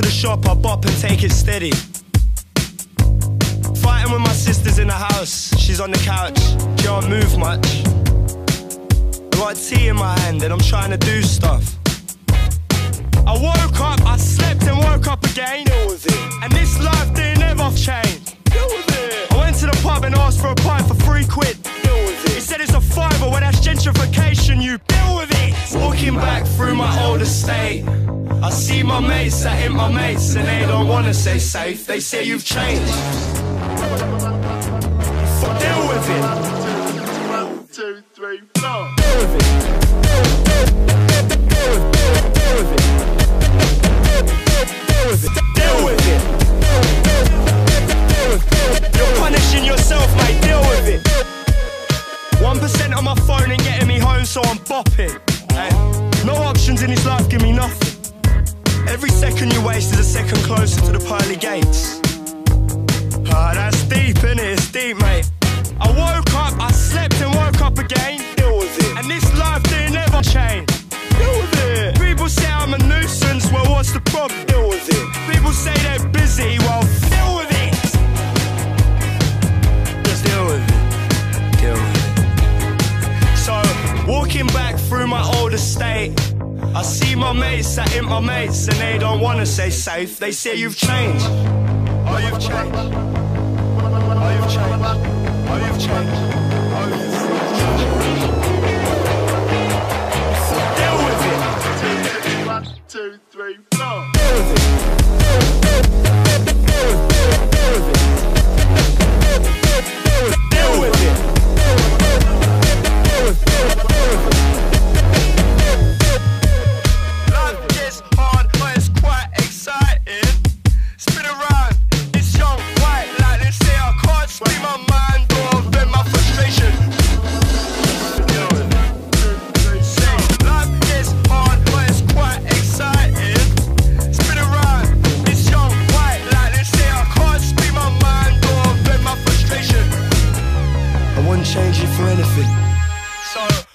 shop, I bop and take it steady. Fighting with my sisters in the house, she's on the couch, can't move much. I got tea in my hand and I'm trying to do stuff. I woke up, I slept and woke up again. With it. And this life didn't ever change. With it. I went to the pub and asked for a pint for three quid. He said it's a fiver, well that's gentrification, you deal with it. Walking back through my old estate. I see my mates that ain't my mates and they don't wanna say safe. They say you've changed. Deal with it. One, two, three, four. Deal with it. Deal with it! deal with, it! deal with it. You're punishing yourself, mate. Deal with it. One percent on my phone getting me home, so I'm bopping. Hey, no options in this life give me nothing. Every second you waste is a second closer to the pearly gates. Ah, that's deep, innit? It's deep, mate. I woke up, I slept and woke up again. Deal with it. And this life didn't ever change. Deal with it. People say I'm a nuisance, well, what's the problem? Deal with it. People say they're busy, well, deal with it. Just deal with it. Deal with it. So, walking back through my old estate, I see my mates that ain't my mates, and they don't wanna say safe. They say you've changed. Oh, you've changed. Oh, you've changed. Oh, you've changed. Oh, you've changed Deal with it. One, two, three, four. Wouldn't change it for anything. So,